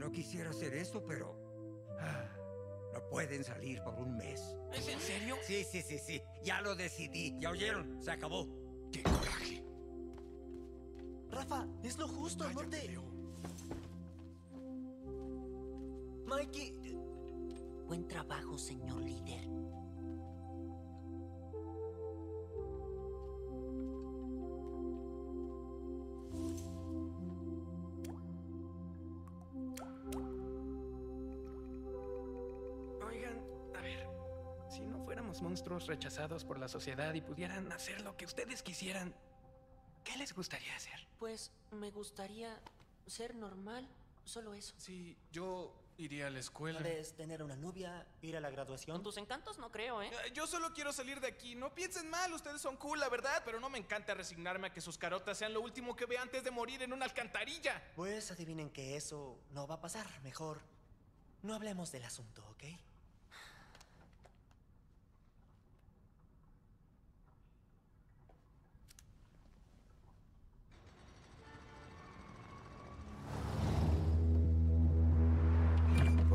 No quisiera hacer eso, pero... ah, no pueden salir por un mes. ¿Es en serio? Sí, sí, sí, sí. Ya lo decidí. ¿Ya oyeron? Se acabó. ¡Qué coraje! Rafa, es lo justo, no Cállate, te... Leo. Mikey... eh, Buen trabajo, señor líder. A ver, si no fuéramos monstruos rechazados por la sociedad y pudieran hacer lo que ustedes quisieran, ¿qué les gustaría hacer? Pues me gustaría ser normal, solo eso. Sí, yo iría a la escuela. Puedes tener una novia, ir a la graduación. Con tus encantos no creo, ¿eh? Eh, Yo solo quiero salir de aquí. No piensen mal, ustedes son cool, la verdad, pero no me encanta resignarme a que sus carotas sean lo último que vea antes de morir en una alcantarilla. Pues adivinen que eso no va a pasar. Mejor no hablemos del asunto, ¿ok?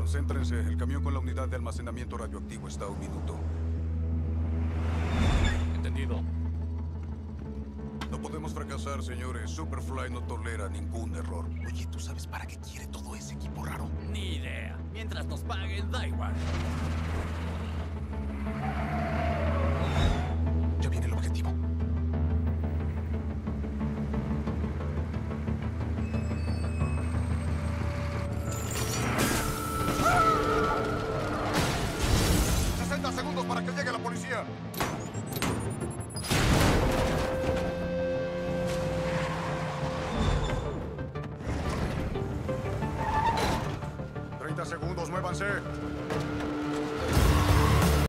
Concéntrense, el camión con la unidad de almacenamiento radioactivo está a un minuto. Entendido. No podemos fracasar, señores. Superfly no tolera ningún error. Oye, ¿tú sabes para qué quiere todo ese equipo raro? Ni idea. Mientras nos paguen, da igual. ¡60 segundos para que llegue la policía! ¡30 segundos, muévanse!